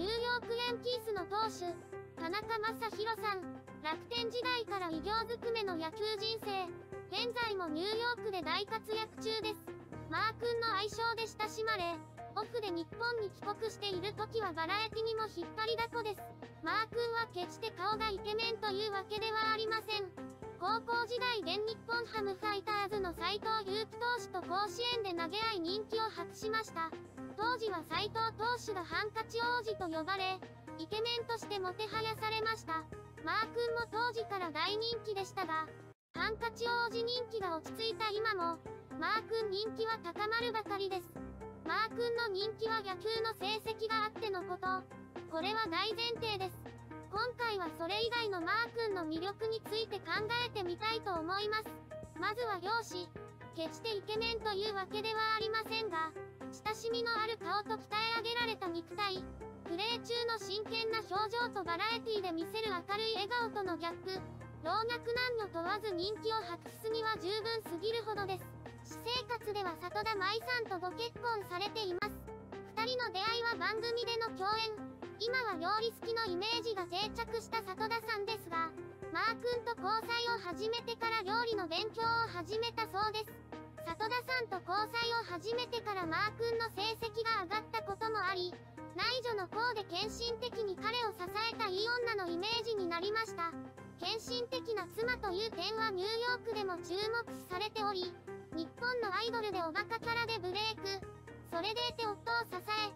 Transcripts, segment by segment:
ニューヨークヤンキースの投手、田中将大さん、楽天時代から偉業ずくめの野球人生、現在もニューヨークで大活躍中です。マー君の愛称で親しまれ、オフで日本に帰国している時はバラエティにも引っ張りだこです。マー君は決して顔がイケメンというわけではありません。高校時代現日本ハムファイターズの斎藤佑樹投手と甲子園で投げ合い人気を博しました。当時は斎藤投手がハンカチ王子と呼ばれ、イケメンとしてもてはやされました。マー君も当時から大人気でしたが、ハンカチ王子人気が落ち着いた今も、マー君人気は高まるばかりです。マー君の人気は野球の成績があってのこと。これは大前提です。今回はそれ以外のマー君の魅力について考えてみたいと思います。まずは容姿。決してイケメンというわけではありませんが、親しみのある顔と鍛え上げられた肉体、プレー中の真剣な表情とバラエティで見せる明るい笑顔とのギャップ、老若男女問わず人気を博すには十分すぎるほどです。私生活では里田舞さんとご結婚されています。二人の出会いは番組での共演。今は料理好きのイメージが定着した里田さんですが、マー君と交際を始めてから料理の勉強を始めたそうです。里田さんと交際を始めてからマー君の成績が上がったこともあり、内助の功で献身的に彼を支えたいい女のイメージになりました。献身的な妻という点はニューヨークでも注目されており、日本のアイドルでおバカキャラでブレイク。それでいて夫を支え、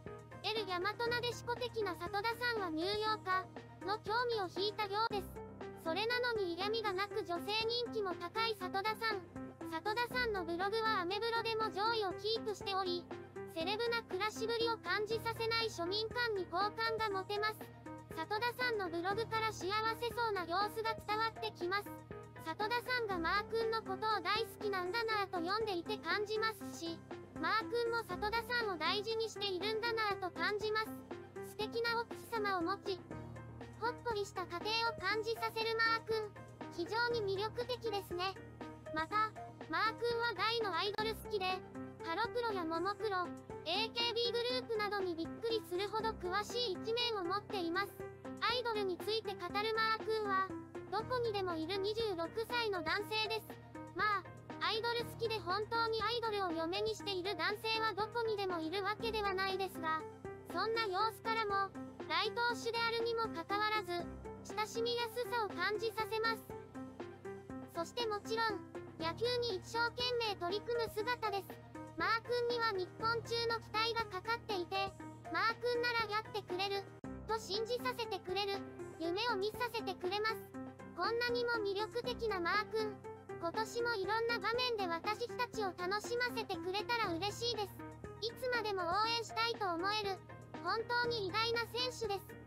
エル・ヤマトナデシコ的な里田さんはニューヨーカーの興味を引いたようです。それなのに嫌味がなく女性人気も高い里田さん。里田さんのブログはアメブロでも上位をキープしており、セレブな暮らしぶりを感じさせない庶民感に好感が持てます。里田さんのブログから幸せそうな様子が伝わってきます。里田さんがマー君のことを大好きなんだなぁと読んでいて感じますし、マー君も里田さんを大事にしているんだなぁと感じます。素敵な奥様を持ち、ほっこりした家庭を感じさせるマー君、非常に魅力的ですね。また、マー君は大のアイドル好きで、ハロプロやモモクロ、AKB グループなどにびっくりするほど詳しい一面を持っています。アイドルについて語るマー君は、どこにでもいる26歳の男性です。まあ、アイドル好きで本当にアイドルを嫁にしている男性はどこにでもいるわけではないですが、そんな様子からも、大投手であるにもかかわらず、親しみやすさを感じさせます。そしてもちろん、野球に一生懸命取り組む姿です。マー君には日本中の期待がかかっていて、マー君ならやってくれる、と信じさせてくれる、夢を見させてくれます。こんなにも魅力的なマー君。今年もいろんな場面で私たちを楽しませてくれたら嬉しいです。いつまでも応援したいと思える、本当に偉大な選手です。